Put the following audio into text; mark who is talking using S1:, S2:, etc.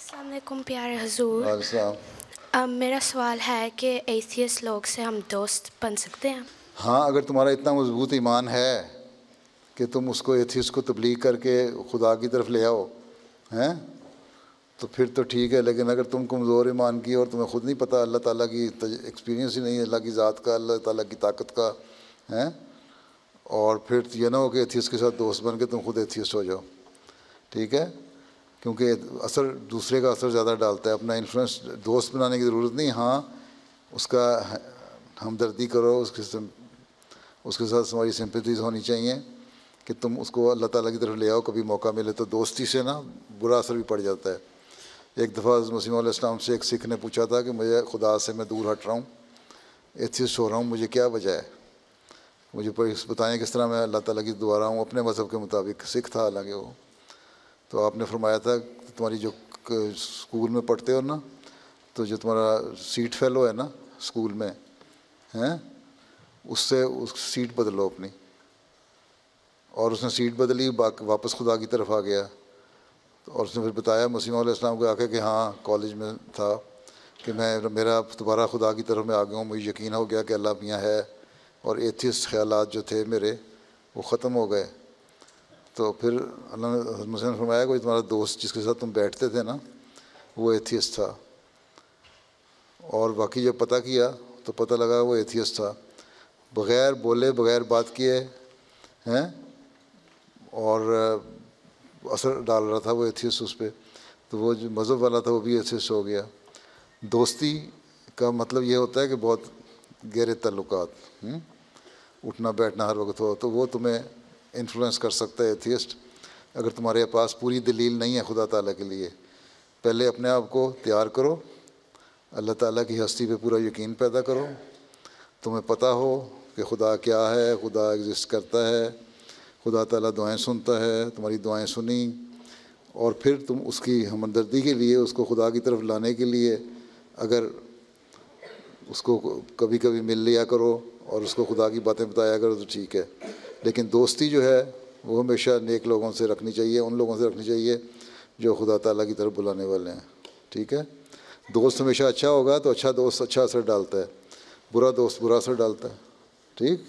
S1: अस्सलाम प्यारे हजूर। अब मेरा सवाल है कि एथियस लोग से हम दोस्त बन सकते हैं?
S2: हाँ अगर तुम्हारा इतना मज़बूत ईमान है कि तुम उसको एथियस को तबलीग करके खुदा की तरफ़ ले आओ हैं? तो फिर तो ठीक है लेकिन अगर तुम कमज़ोर ईमान की और तुम्हें ख़ुद नहीं पता अल्लाह ताला की एक्सपीरियंस ही नहीं है अल्लाह की ज़ात का अल्लाह ताला की ताकत का हैं? और फिर ये ना हो कि एथियस के साथ दोस्त बन के तुम खुद एथियस हो जाओ। ठीक है? क्योंकि असर दूसरे का असर ज़्यादा डालता है। अपना इन्फ्लुएंस दोस्त बनाने की ज़रूरत नहीं हाँ उसका हमदर्दी करो, उसके उसके साथ हमारी सिंपथीज होनी चाहिए कि तुम उसको अल्लाह ताला की तरफ़ ले आओ। कभी मौका मिले तो दोस्ती से ना बुरा असर भी पड़ जाता है। एक दफ़ा मसीम इस्लाम से एक सिख ने पूछा था कि मुझे खुदा से मैं दूर हट रहा हूँ एथियस्ट हो रहा हूँ, मुझे क्या वजह है? मुझे बताएँ किस तरह मैं अल्लाह ताला की दुआ रहा हूँ। अपने मज़हब के मुताबिक सिख था, हालाँकि वो तो आपने फरमाया था तुम्हारी जो स्कूल में पढ़ते हो ना तो जो तुम्हारा सीट फेलो है ना, स्कूल में, हैं, उससे उस सीट बदलो अपनी। और उसने सीट बदली वापस खुदा की तरफ़ आ गया। तो और उसने फिर बताया मसीम को आके कि हाँ कॉलेज में था, कि मैं, मेरा दोबारा खुदा की तरफ़ में आ गया हूँ, मुझे यकीन हो गया कि अल्लाह मियाँ है, और एथियस ख्याल जो थे मेरे, वो ख़त्म हो गए। तो फिर अल्लाह ने मुझे फरमाया, कोई तुम्हारा दोस्त जिसके साथ तुम बैठते थे ना, वो एथियस था। और बाकी जब पता किया तो पता लगा वो एथियस था। बग़ैर बोले, बग़ैर बात किए, हैं? और असर डाल रहा था वो एथियस उस पर तो वो जो मज़हब वाला था, वो भी एथियस हो गया। दोस्ती का मतलब ये होता है कि बहुत गहरे ताल्लुक हम्म? उठना, बैठना हर वक्त हो तो वो तुम्हें इन्फ्लुएंस कर सकता है एथियस्ट अगर तुम्हारे पास पूरी दलील नहीं है खुदा ताला के लिए, पहले अपने आप को तैयार करो। अल्लाह ताला की हस्ती पे पूरा यकीन पैदा करो। तुम्हें पता हो कि खुदा क्या है, खुदा एग्जिस्ट करता है, खुदा ताला दुआएँ सुनता है, तुम्हारी दुआएँ सुनी, और फिर तुम उसकी हमदर्दी के लिए, उसको खुदा की तरफ़ लाने के लिए अगर उसको कभी कभी मिल लिया करो और उसको खुदा की बातें बताया करो तो ठीक है। लेकिन दोस्ती जो है, वो हमेशा नेक लोगों से रखनी चाहिए, उन लोगों से रखनी चाहिए, जो खुदा ताला की तरफ़ बुलाने वाले हैं। ठीक है? दोस्त हमेशा अच्छा होगा तो अच्छा दोस्त अच्छा असर डालता है। बुरा दोस्त बुरा असर डालता है। ठीक?